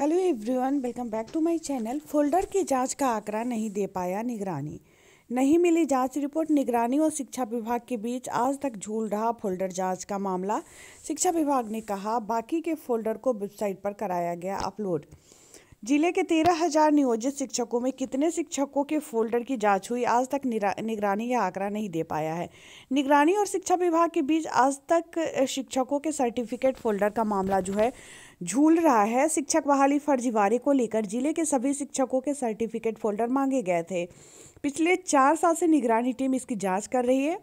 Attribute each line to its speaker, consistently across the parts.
Speaker 1: Hello everyone welcome back to my channel folder की जाँच का आंकड़ा नहीं दे पाया निगरानी। नहीं मिली जाँच रिपोर्ट निगरानी और शिक्षा विभाग के बीच आज तक झूल रहा फोल्डर जाँच का मामला। शिक्षा विभाग ने कहा, बाकी के फोल्डर को वेबसाइट पर कराया गया अपलोड ज़िले के तेरह हज़ार नियोजित शिक्षकों में कितने शिक्षकों के फोल्डर की जाँच हुई, आज तक निगरानी यह आंकड़ा नहीं दे पाया है। निगरानी और शिक्षा विभाग के बीच आज तक शिक्षकों के सर्टिफिकेट फोल्डर का मामला जो है, झूल रहा है। शिक्षक बहाली फर्जीवाड़े को लेकर ज़िले के सभी शिक्षकों के सर्टिफिकेट फोल्डर मांगे गए थे। पिछले चार साल से निगरानी टीम इसकी जाँच कर रही है।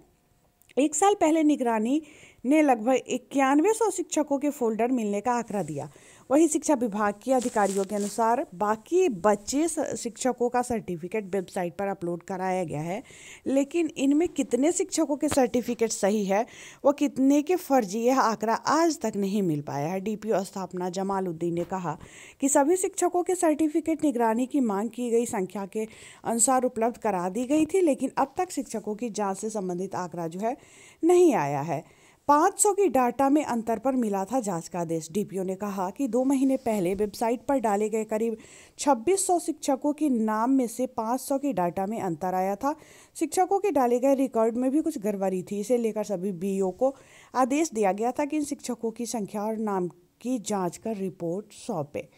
Speaker 1: एक साल पहले निगरानी ने लगभग इक्यानवे सौ शिक्षकों के फोल्डर मिलने का आंकड़ा दिया। वहीं शिक्षा विभाग के अधिकारियों के अनुसार बाकी बच्चे शिक्षकों का सर्टिफिकेट वेबसाइट पर अपलोड कराया गया है, लेकिन इनमें कितने शिक्षकों के सर्टिफिकेट सही है व कितने के फर्जी, यह आंकड़ा आज तक नहीं मिल पाया है। डीपीओ स्थापना जमालुद्दीन ने कहा कि सभी शिक्षकों के सर्टिफिकेट निगरानी की मांग की गई, संख्या के अनुसार उपलब्ध करा दी गई थी, लेकिन अब तक शिक्षकों की जाँच से संबंधित आंकड़ा जो है नहीं आया है। 500 की डाटा में अंतर पर मिला था जाँच का आदेश। डीपीओ ने कहा कि दो महीने पहले वेबसाइट पर डाले गए करीब 2600 शिक्षकों के नाम में से 500 की डाटा में अंतर आया था। शिक्षकों के डाले गए रिकॉर्ड में भी कुछ गड़बड़ी थी। इसे लेकर सभी बीओ को आदेश दिया गया था कि इन शिक्षकों की संख्या और नाम की जाँच कर रिपोर्ट सौंपे।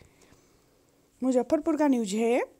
Speaker 1: मुजफ्फरपुर का न्यूज़ है।